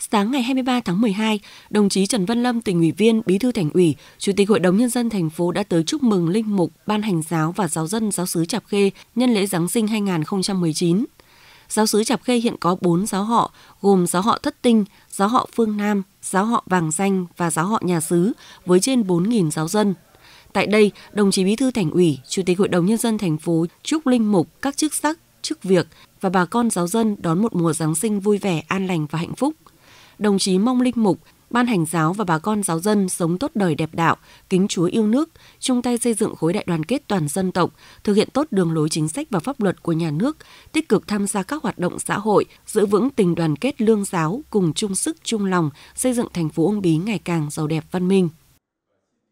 Sáng ngày 23 tháng 12, đồng chí Trần Văn Lâm, tỉnh ủy viên, bí thư thành ủy, chủ tịch Hội đồng nhân dân thành phố đã tới chúc mừng linh mục, ban hành giáo và giáo dân giáo sứ Chạp Khê nhân lễ Giáng sinh 2019. Giáo sứ Chạp Khê hiện có 4 giáo họ, gồm giáo họ Thất Tinh, giáo họ Phương Nam, giáo họ Vàng Danh và giáo họ Nhà Sứ với trên 4.000 giáo dân. Tại đây, đồng chí Bí thư Thành ủy, Chủ tịch Hội đồng nhân dân thành phố chúc linh mục, các chức sắc, chức việc và bà con giáo dân đón một mùa Giáng sinh vui vẻ, an lành và hạnh phúc. Đồng chí mong linh mục, ban hành giáo và bà con giáo dân sống tốt đời đẹp đạo, kính Chúa yêu nước, chung tay xây dựng khối đại đoàn kết toàn dân tộc, thực hiện tốt đường lối chính sách và pháp luật của nhà nước, tích cực tham gia các hoạt động xã hội, giữ vững tình đoàn kết lương giáo, cùng chung sức chung lòng xây dựng thành phố Uông Bí ngày càng giàu đẹp văn minh.